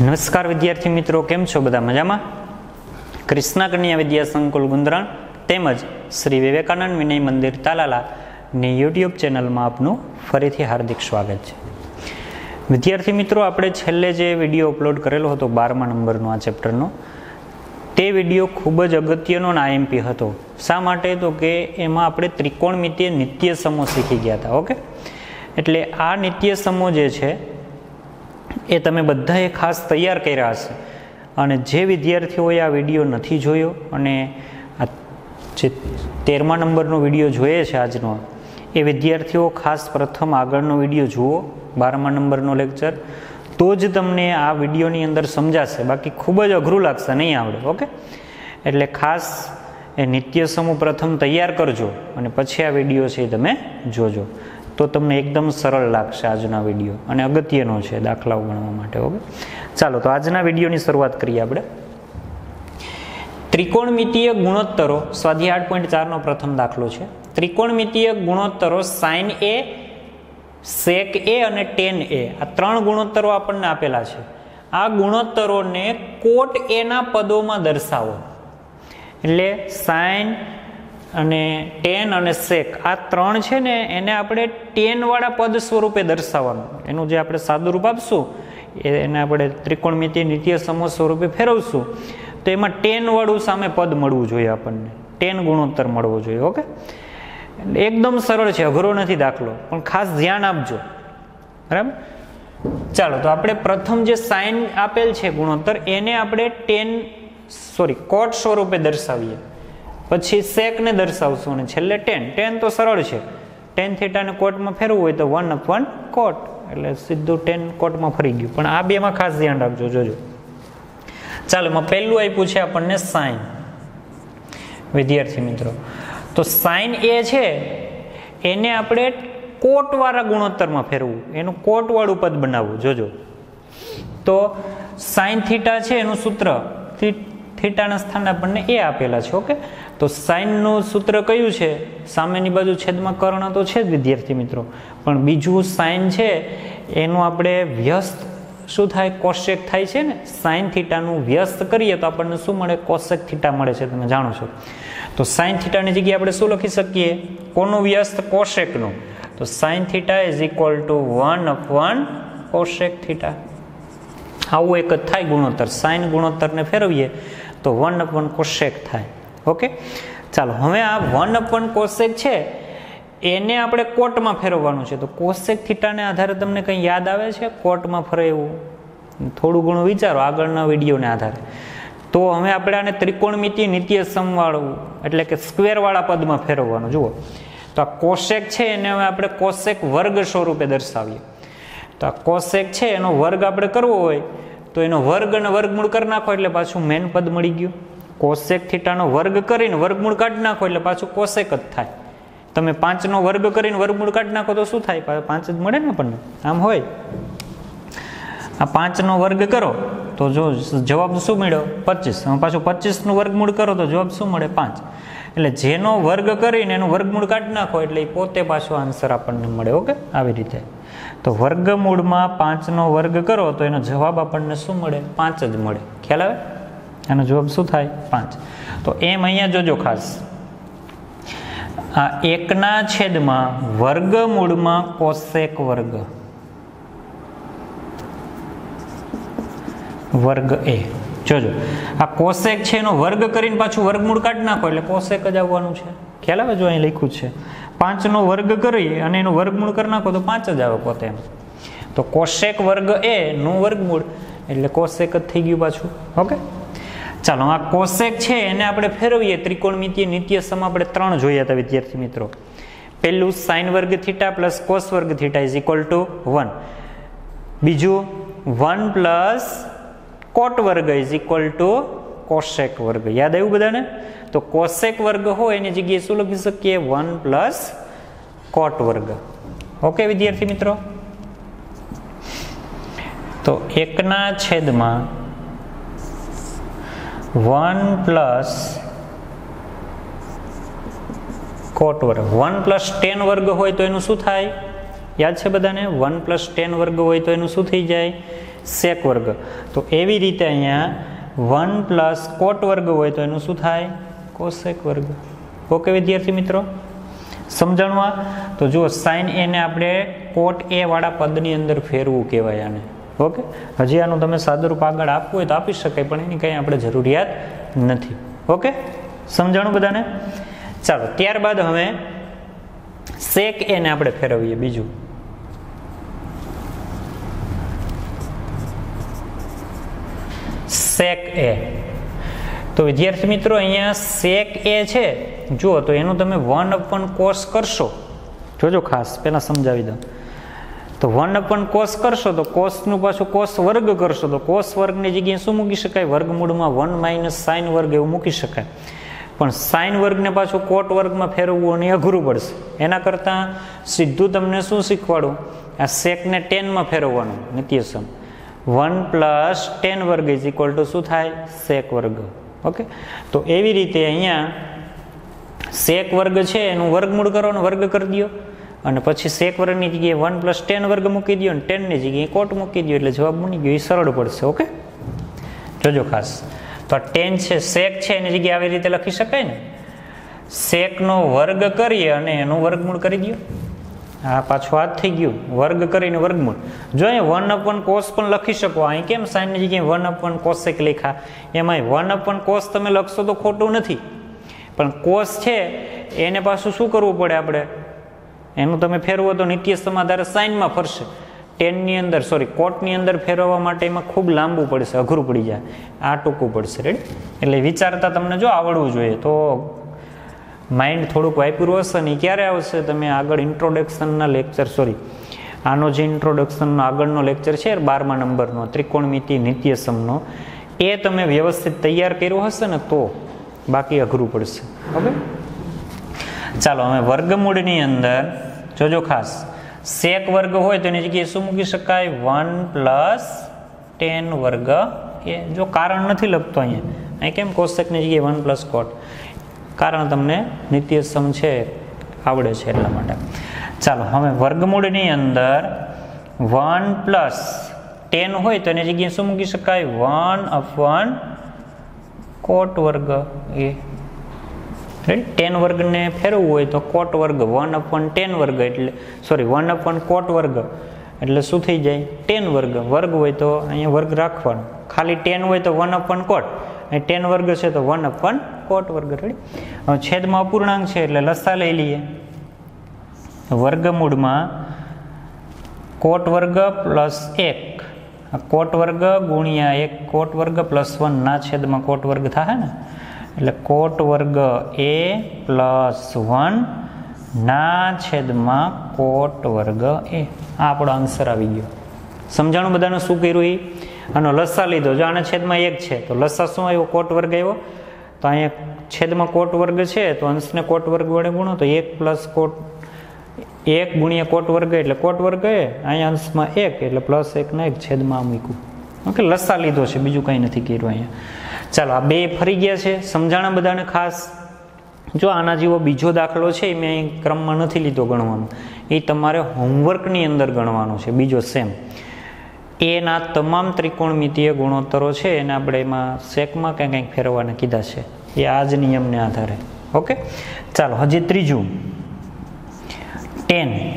નમસ્કાર વિદ્યાર્થી મિત્રો, કેમ છો બધા મજામાં? કૃષ્ણા કન્યા વિદ્યા સંકુલ ગુંદરાણ તેમજ શ્રી વિવેકાનંદ વિનય મંદિર તાલાલા ની યુટ્યુબ ચેનલમાં આપનું ફરીથી હાર્દિક સ્વાગત છે. વિદ્યાર્થી મિત્રો, આપણે છેલ્લે જે વીડિયો અપલોડ કરેલો હતો, બારમા નંબરનો આ ચેપ્ટરનો, તે વીડિયો ખૂબ જ અગત્યનો આઈએમપી હતો. શા માટે? તો કે એમાં આપણે ત્રિકોણમિતિય નિત્ય સમૂહ શીખી ગયા હતા, ઓકે? એટલે આ નિત્ય સમૂહ જે છે એ તમે બધાએ ખાસ તૈયાર કર્યા હશે. અને જે વિદ્યાર્થીઓએ આ વીડિયો નથી જોયો અને આ જે તેરમા નંબરનો વીડિયો જોઈએ છે આજનો, એ વિદ્યાર્થીઓ ખાસ પ્રથમ આગળનો વીડિયો જુઓ, બારમા નંબરનો લેક્ચર, તો જ તમને આ વિડીયોની અંદર સમજાશે. બાકી ખૂબ જ અઘરું લાગશે, નહીં આવડે, ઓકે? એટલે ખાસ એ નિત્ય સમૂહ પ્રથમ તૈયાર કરજો અને પછી આ વીડિયો છે એ તમે જોજો. તો તમને એકદમ સરળ લાગશે આજના વીડિયો. અને અગત્યનો છે દાખલાઓ ગણવા માટે, ઓકે? ચાલો, તો આજના વિડીયોની શરૂઆત કરીએ આપણે. ત્રિકોણમિતીય ગુણોત્તરો, સ્વાધ્યાય આઠ પોઈન્ટ ચારનો પ્રથમ દાખલો છે. ત્રિકોણમિતીય ગુણોત્તરો સાઇન એ સેક એ અને ટેન એ આ ત્રણ ગુણોત્તરો આપણને આપેલા છે. આ ગુણોત્તરોને કોટ એના પદોમાં દર્શાવો. એટલે સાઇન અને ટેન અને સેક આ ત્રણ છે ને, એને આપણે ટેનવાળા પદ સ્વરૂપે દર્શાવવાનું. એનું જે આપણે સાદું રૂપ આપશું એને આપણે ત્રિકોણમિતિ નિત્ય સમૂહ સ્વરૂપે ફેરવશું. તો એમાં ટેનવાળું સામે પદ મળવું જોઈએ આપણને. ટેન ગુણોત્તર મળવો જોઈએ, ઓકે? એકદમ સરળ છે, અઘરો નથી દાખલો. પણ ખાસ ધ્યાન આપજો. બરાબર? ચાલો, તો આપણે પ્રથમ જે સાઇન આપેલ છે ગુણોત્તર, એને આપણે ટેન સોરી કોટ સ્વરૂપે દર્શાવીએ. પછી સેકને દર્શાવશું અને છેલ્લે ટેન ટેન તો સરળ છે. ટેન થીટાને કોટમાં ફેરવું હોય તો વન અપ વન કોટ એટલે સીધું ટેન કોટમાં ફરી ગયું. પણ આ બેમાં ખાસ ધ્યાન રાખજો. જોજો. ચાલો, એમાં પહેલું આપ્યું છે આપણને સાઇન વિદ્યાર્થી મિત્રો. તો સાઇન એ છે, એને આપણે કોટવાળા ગુણોત્તરમાં ફેરવું એનું કોટવાળું પદ બનાવવું. જોજો. તો સાઇન થીટા છે એનું સૂત્ર. થીટાના સ્થાન આપણને એ આપેલા છે, ઓકે? તો સાઇનનું સૂત્ર કયું છે? સામેની બાજુ છેદમાં કર્ણ તો છે જ, વિદ્યાર્થી મિત્રો. પણ બીજું સાઇન છે, એનું આપણે વ્યસ્ત શું થાય? કોશેક થાય છે ને? સાઇન થીટાનું વ્યસ્ત કરીએ તો આપણને શું મળે? કોશેક થીટા મળે છે, તમે જાણો છો. તો સાઇન થીટાની જગ્યાએ આપણે શું લખી શકીએ? કોનું વ્યસ્ત? કોશેકનું તો sine theta is equal to one up one cosec theta. આવું એક જ થાય ગુણોત્તર. સાઇન ગુણોત્તરને ફેરવીએ તો વન અપ વન કોશેક થાય. ઓકે? ચાલો, હવે આ વન અપન કોશેક છે, એને આપણે કોટમાં ફેરવવાનું છે. તો કોશેક થીટાને આધારે તમને કંઈ યાદ આવે છે? કોટમાં ફરે એવું થોડું ઘણું વિચારો, આગળના વિડીયોને આધારે. તો હવે આપણે આને ત્રિકોણમિતિ નિત્ય સમવાળવું એટલે કે સ્ક્વેરવાળા પદમાં ફેરવવાનું. જુઓ. તો આ કોશેક છે, એને હવે આપણે કોશેક વર્ગ સ્વરૂપે દર્શાવીએ. તો આ કોશેક છે, એનો વર્ગ આપણે કરવો હોય, તો એનો વર્ગ અને વર્ગમૂળ કરી નાખો, એટલે પાછું મેન પદ મળી ગયું. કોશેક થીટાનો વર્ગ કરીને વર્ગમૂળ કાઢી નાખો એટલે પાછું કોશેક જ થાય. તમે પાંચનો વર્ગ કરીને વર્ગમૂળ કાઢી નાખો તો શું થાય? પાંચ જ મળે ને આપણને? આમ હોય. આ પાંચનો વર્ગ કરો તો જો જવાબ શું મળ્યો? પચીસ. પાછું પચીસનું વર્ગમૂળ કરો તો જવાબ શું મળે? પાંચ. એટલે જેનો વર્ગ કરીને એનું વર્ગમૂળ કાઢી નાખો એટલે એ પોતે પાછો આન્સર આપણને મળે, ઓકે? આવી રીતે. તો વર્ગમૂળમાં પાંચનો વર્ગ કરો તો એનો જવાબ આપણને શું મળે? પાંચ જ મળે. ખ્યાલ આવે? એનો જવાબ શું થાય? પાંચ. તો એમ અહીંયા જોજો ખાસ. આ એકના છેદમાં વર્ગમૂળમાં કોશેક વર્ગ. વર્ગ એ. જોજો. આ કોશેક છે એનો વર્ગ કરીને પાછું વર્ગમૂળ કાઢી નાખો એટલે કોશેક જ આવવાનું છે. ખ્યાલ આવે જો અહીં લખ્યું છે? પાંચનો વર્ગ કરી અને એનું વર્ગમૂળ કરી નાખો તો પાંચ જ આવે પોતે એમ. તો કોશેક વર્ગ એ નું વર્ગમૂળ એટલે કોશેક જ થઈ ગયું પાછું. ઓકે? ચાલો આ કોશેક છે એને આપણે ફેરવીએ. ત્રિકોણમિતિય નિત્ય સમ આપણે ત્રણ જોઈએ હતા વિદ્યાર્થી મિત્રો. પહેલું સાઇન વર્ગ થીટા પ્લસ કોસ વર્ગ theta is equal to one બીજું વન પ્લસ કોટ વર્ગ ઇઝ ઇક્વલ ટુ કોશેક વર્ગ. યાદ આવ્યું બધાને? તો કોશેક વર્ગ હોય એની જગ્યાએ શું લખી શકીએ? વન પ્લસ કોટ વર્ગ. ઓકે વિદ્યાર્થી મિત્રો? તો એકના છેદમાં વન પ્લસ કોટ વર્ગ વન પ્લસ ટેન વર્ગ હોય તો એનું શું થાય? યાદ છે બધાને? વન પ્લસ ટેન વર્ગ હોય તો એનું શું થઈ જાય? સેક વર્ગ તો એવી રીતે અહીંયા વન પ્લસ કોટ વર્ગ હોય તો એનું શું થાય? કોસેક વર્ગ ઓકે વિદ્યાર્થી મિત્રો? સમજણમાં તો જુઓ સાઇન એને આપણે કોટ એ વાળા પદની અંદર ફેરવું કહેવાય આને. ઓકે? હજી આનું તમે સાદુરૂપ આગળ આપવું હોય તો આપી શકાય, પણ એની કંઈ આપણે જરૂરિયાત નથી. ઓકે? સમજાણું બધાને? ચાલો, ત્યારબાદ હવે સેક એને આપણે ફેરવીએ બીજું. સેક એ. તો વિદ્યાર્થી મિત્રો, અહીંયા સેક એ છે. જુઓ, તો એનું તમે વન અપન કોર્સ કરશો. જોજો ખાસ, પહેલાં સમજાવી દઉં તો વન અપન કોષ કરશો તો કોષનું પાછું કોષ વર્ગ કરશો તો કોષ વર્ગની જગ્યાએ શું મૂકી શકાય? વર્ગમૂળમાં વન માઇનસ સાઇન વર્ગ એવું મૂકી શકાય. પણ સાઇન વર્ગને પાછું કોટ વર્ગમાં ફેરવવું અને અઘરું પડશે. એના કરતાં સીધું તમને શું શીખવાડું? આ સેકને ટેનમાં ફેરવવાનું નિત્યસમ વન પ્લસ ટેન વર્ગ ઇઝ ઇક્વલ ટુ શું થાય? સેક વર્ગ. ઓકે? તો એવી રીતે અહીંયા સેક વર્ગ છે, એનું વર્ગમૂળ કરો અને વર્ગ કરી દો. અને પછી સેક વર્ગની જગ્યાએ વન પ્લસ ટેન વર્ગ મૂકી દો અને ટેનની જગ્યાએ કોટ મૂકી દો એટલે જવાબ બની ગયો, એ સરળ પડશે, ઓકે? જોજો ખાસ. તો આ ટેન છે સેક છે, એની જગ્યાએ આવી રીતે લખી શકાય ને? સેકનો વર્ગ કરીએ અને એનું વર્ગમૂળ કરી દો આ પાછું આ થઈ ગયું. વર્ગ કરીને વર્ગમૂળ. જો અહીં વન અપન કોસ પણ લખી શકો. અહીં કેમ સાઈનની જગ્યાએ વન અપન કોસેક લેખા એમાં વન અપન કોસ તમે લખશો તો ખોટું નથી. પણ કોસ છે, એને પાછું શું કરવું પડે આપણે? એનું તમે ફેરવો તો નિત્ય સમાધારે સાઇનમાં ફરશે. ટેનની અંદર સોરી કોટની અંદર ફેરવવા માટે એમાં ખૂબ લાંબુ પડશે, અઘરું પડી જાય. આ ટૂંકું પડશે રેડી એટલે વિચારતા તમને જો આવડવું જોઈએ તો માઇન્ડ થોડુંક વાપર્યું હશે ને ક્યારે આવશે? તમે આગળ ઇન્ટ્રોડક્શનના લેક્ચર સોરી આનો જે ઇન્ટ્રોડક્શનનો આગળનો લેક્ચર છે બારમા નંબરનો, ત્રિકોણમિતિ નિત્યસમનો, એ તમે વ્યવસ્થિત તૈયાર કર્યો હશે ને તો બાકી અઘરું પડશે. ઓકે? ચાલો, હવે વર્ગમૂળની અંદર જોજો ખાસ. સેક વર્ગ હોય તો એની જગ્યાએ શું મૂકી શકાય? વન પ્લસ ટેન વર્ગ. એ જો કારણ નથી લખતો અહીંયા. અહીં કેમ કોશેકની જગ્યાએ વન પ્લસ કોટ? કારણ તમને નિત્યસમ છે, આવડે છે એટલા માટે. ચાલો, હવે વર્ગમૂળની અંદર વન પ્લસ ટેન હોય તો એની જગ્યાએ શું મૂકી શકાય? વન અપવન કોટ વર્ગ. એ ટેન વર્ગને ફેરવવું હોય તો કોટ વર્ગ, વન અપોન ટેન વર્ગ એટલે સોરી વન અપોન કોટ વર્ગ. એટલે શું થઈ જાય? ટેન વર્ગ. વર્ગ હોય તો અહીંયા વર્ગ રાખવાનો. ખાલી ટેન હોય તો વન અપન કોટ. અને ટેન વર્ગ છે તો વન અપોન કોટ વર્ગ. રેડી છેદમાં અપૂર્ણાંક છે એટલે લસા લઈ લઈએ. વર્ગમૂળમાં કોટ વર્ગ પ્લસ એક. કોટ વર્ગ ગુણ્યા એક કોટ વર્ગ પ્લસ વન ના છેદમાં કોટ વર્ગ થાય ને? એટલે કોટ વર્ગ એ પ્લસ વન ના છેદમાં કોટ વર્ગ એ આ આપણો આન્સર આવી ગયો. સમજાણું બધાને શું કર્યું એ આનો લસા લીધો. જો આના છેદમાં એક છે, તો લસ્સા શું આવ્યો? કોટ વર્ગ આવ્યો? તો અહીંયા છેદમાં કોટ વર્ગ છે, તો અંશને કોટ વર્ગ વડે ગુણો, તો એક પ્લસ કોટ, એક ગુણ્યા કોટ વર્ગ એટલે કોટ વર્ગ એ અહીંયા અંશમાં એક, એટલે પ્લસ એકના એક છેદમાં મૂક્યું. ઓકે, લસા લીધો છે, બીજું કંઈ નથી કર્યું અહીંયા. ચાલો, આ બે ફરી ગયા છે. સમજાણા બધાને ખાસ. જો આના જેવો બીજો દાખલો છે, એ મેં ક્રમમાં નથી લીધો ગણવાનો. એ તમારે હોમવર્કની અંદર ગણવાનો છે, બીજો સેમ. એના તમામ ત્રિકોણમિતીય ગુણોત્તરો છે, એને આપણે એમાં શેકમાં કંઈ કંઈક ફેરવવાના કીધા છે. એ આ જ નિયમને આધારે. ઓકે? ચાલો, હજી ત્રીજું. ટેન.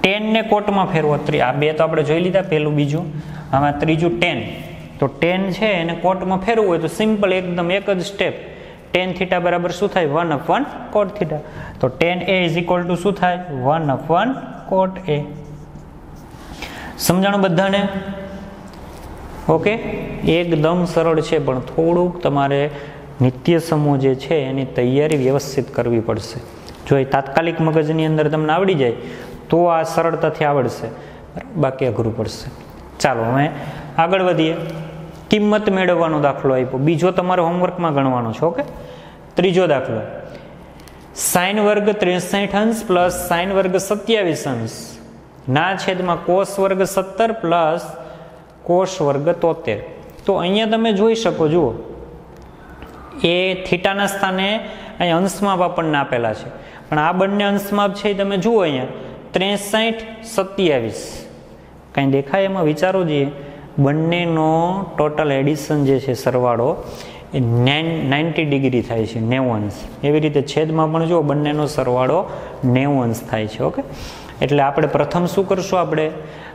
ટેનને કોટમાં ફેરવો. આ બે તો આપણે જોઈ લીધા પહેલું બીજું. આમાં ત્રીજું ટેન. તો ટેન છે એને કોટમાં ફેરવું હોય તો સિમ્પલ એકદમ એક જ સ્ટેપ. ટેન થીટા બરાબર શું થાય? One up one cot theta. તો tan A is equal to શું થાય? One up one cot A. સમજાણું બધાને? ઓકે? એકદમ સરળ છે, પણ થોડુંક તમારે નિત્ય સમૂહ જે છે, એની તૈયારી વ્યવસ્થિત કરવી પડશે. જો એ તાત્કાલિક મગજની અંદર તમને આવડી જાય, તો આ સરળતાથી આવડશે. બાકી અઘરું પડશે. ચાલો, હવે આગળ વધીએ. કિંમત મેળવવાનો દાખલો આપ્યો. બીજો તમારે હોમવર્કમાં ગણવાનો છે ઓકે ત્રીજો દાખલો. સાઈન વર્ગ ત્રેસઠ અંશ પ્લસ સાઈન વર્ગ સત્યાવીસ અંશ. ના છેદમાં કોષ વર્ગ સત્તર પ્લસ કોષ વર્ગ તોતેર. તો અહીંયા તમે જોઈ શકો, જુઓ. એ થીટાના સ્થાને અહીં અંશમાપ આપણને આપેલા છે. પણ આ બંને અંશમાપ છે તમે જુઓ અહીંયા. ત્રેસઠ સત્યાવીસ. કાંઈ દેખાય એમાં? વિચારો જોઈએ. બંનેનો ટોટલ એડિશન જે છે સરવાળો એ નાઇન નાઇન્ટી ડિગ્રી થાય છે નેવું અંશ એવી રીતે છેદમાં પણ જુઓ, બંનેનો સરવાળો નેવું અંશ થાય છે, ઓકે? એટલે આપણે પ્રથમ શું કરશું આપણે?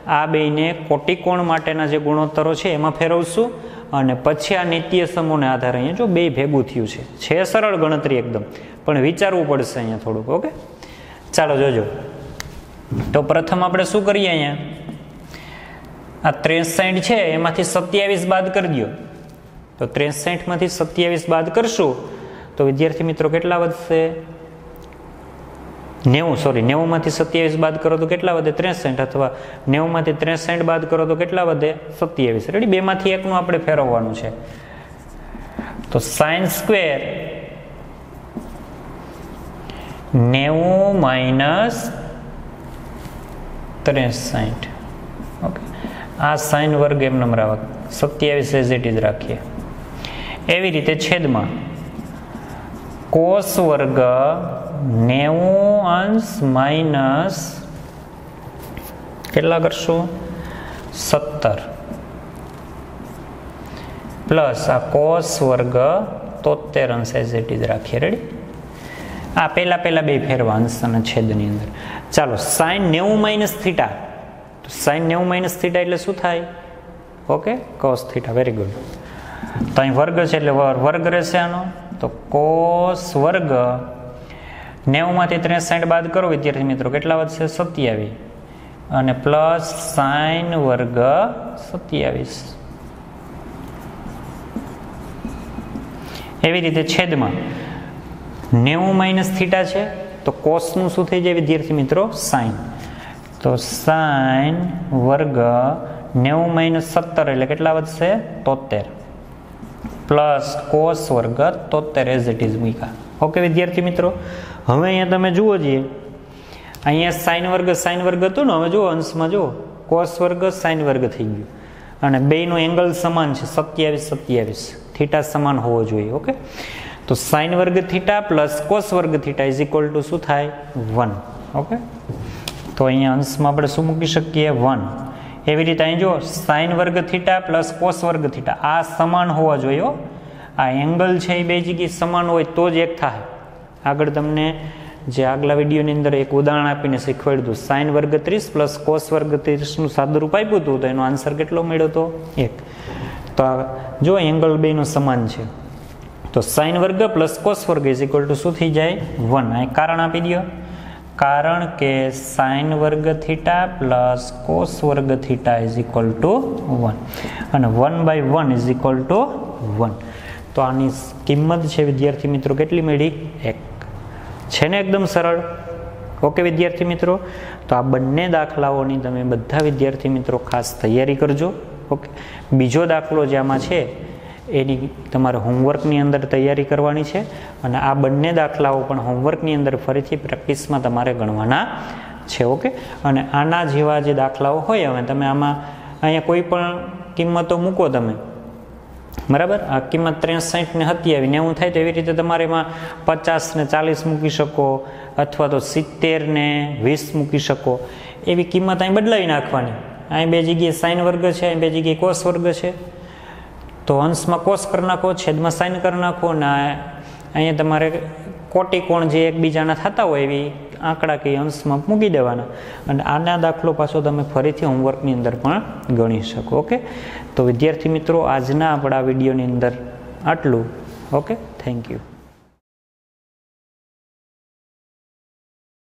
આ બેને કોટિકોણ માટેના જે ગુણોત્તરો છે, એમાં ફેરવશું અને પછી આ નિત્ય સમૂહને આધારે અહીંયા જો બે ભેગું થયું છે. છે સરળ ગણતરી એકદમ, પણ વિચારવું પડશે અહીંયા થોડુંક, ઓકે? ચાલો જોજો. તો પ્રથમ આપણે શું કરીએ અહીંયા? આ ત્રેસઠ છે, એમાંથી સત્યાવીસ બાદ કરી દો તો ત્રેસઠમાંથી સત્યાવીસ બાદ કરશું, તો વિદ્યાર્થી મિત્રો કેટલા વધશે? નેવું સોરી નેવુંમાંથી સત્યાવીસ બાદ કરો તો કેટલા વધે? ત્રેસઠ અથવા નેવુંમાંથી ત્રેસઠ બાદ કરો તો કેટલા વધે? સત્યાવીસ. રેડી બેમાંથી એકનું આપણે ફેરવવાનું છે. તો સાયન્સ સ્ક્વેર નેવું માઇનસ ત્રેસઠ. ઓકે આ સાઇન વર્ગ એમ નંબર આવક સત્યાવીસ એઝ ઇટ રાખીએ. એવી રીતે છેદમાં કોસ વર્ગ નેવું અંશ માઇનસ કેટલા કરશું? સત્તર. પ્લસ આ કોસ વર્ગ તોતેર અંશ એઝ ઇટ રાખીએ. રેડી આ પહેલાં પહેલાં બે ફેરવા અંશ અને છેદની અંદર. ચાલો સાઇન નેવું માઇનસ થીટા. સાઈન નેવું માઇનસ થીટા એટલે શું થાય? Okay cos theta very good તો અહીં વર્ગ છે એટલે વર્ગ રહેશે આનો. તો કોસ વર્ગ નેવુંમાંથી ત્રેસાઠ બાદ કરો, વિદ્યાર્થી મિત્રો, કેટલા વધશે? સત્યાવીસ. અને પ્લસ સાઈન વર્ગ સત્યાવીસ. એવી રીતે છેદમાં. નેવું માઇનસ થીટા છે, તો કોસનું શું થઈ જાય વિદ્યાર્થી મિત્રો? સાઈન. તો સાઈન વર્ગ નેવું માઇનસ સત્તર એટલે કેટલા વધશે? તોતેર. પ્લસ કોસ વર્ગ તોતેર એઝ ઇટ ઇઝ મૂકા ઓકે વિદ્યાર્થી મિત્રો, હવે અહીંયા તમે જુઓ છીએ અહીંયા સાઈન વર્ગ સાઈન વર્ગ હતું ને, હવે જુઓ અંશમાં જુઓ. કોસ વર્ગ સાઈન વર્ગ થઈ ગયું. અને બેનો એંગલ સમાન છે, સત્યાવીસ સત્યાવીસ. થીટા સમાન હોવો જોઈએ ઓકે તો સાઈન વર્ગ થીટા પ્લસ કોસ વર્ગ થીટા ઇઝ ઇક્વલ ટુ શું થાય? વન ઓકે તો અહીંયા અંશમાં આપણે શું મૂકી શકીએ? વન. એવી રીતે અહીં જો સાઈન વર્ગ થીટા પ્લસ કોસ વર્ગ થીટા. આ સમાન હોવા જોઈએ આ એંગલ છે એ બે જગ્યાએ સમાન હોય તો જ એક થાય. આગળ તમને જે આગલા વિડીયોની અંદર એક ઉદાહરણ આપીને શીખવાડ્યું હતું. સાઈન વર્ગ ત્રીસ પ્લસ કોસ વર્ગ ત્રીસનું સાદુરૂપ આપ્યું હતું, તો એનો આન્સર કેટલો મળ્યો હતો એક. તો જો એંગલ બેનો સમાન છે. તો સાઈન વર્ગ પ્લસ કોસ વર્ગ ઇઝ ઇક્વલ ટુ શું થઈ જાય? વન. અહીં કારણ આપી દો કારણ કે સાઇન વર્ગ થીટા પ્લસ કોસ વર્ગ theta is equal to one અને one by one is equal to one તો આની કિંમત છે વિદ્યાર્થી મિત્રો કેટલી મળી? એક. છે ને એકદમ સરળ? ઓકે વિદ્યાર્થી મિત્રો? તો આ બંને દાખલાઓની તમે બધા વિદ્યાર્થી મિત્રો ખાસ તૈયારી કરજો. ઓકે. બીજો દાખલો જે આમાં છે એની તમારે હોમવર્કની અંદર તૈયારી કરવાની છે અને આ બંને દાખલાઓ પણ હોમવર્કની અંદર ફરીથી પ્રેક્ટિસમાં તમારે ગણવાના છે, ઓકે? અને આના જેવા જે દાખલાઓ હોય હવે તમે આમાં અહીંયા કોઈ પણ કિંમતો મૂકો તમે. બરાબર? આ કિંમત ત્રેસઠ ને સત્યાવીસ નેવું થાય તો એવી રીતે તમારે એમાં પચાસ ને ચાલીસ મૂકી શકો અથવા તો સિત્તેર ને વીસ મૂકી શકો. એવી કિંમત અહીં બદલાવી નાખવાની. અહીં બે જગ્યાએ સાઈન વર્ગ છે, અહીં બે જગ્યાએ કોસ વર્ગ છે. તો અંશમાં કોષ કરી નાખો, છેદમાં સાઈન કરી નાખો ને અહીંયા તમારે કોટિકોણ જે એકબીજાના થતા હોય એવી આંકડા કે અંશમાં મૂકી દેવાના. અને આના દાખલો પાછો તમે ફરીથી હોમવર્કની અંદર પણ ગણી શકો ઓકે તો વિદ્યાર્થી મિત્રો, આજના આપણા વિડીયોની અંદર આટલું ઓકે થેન્ક યુ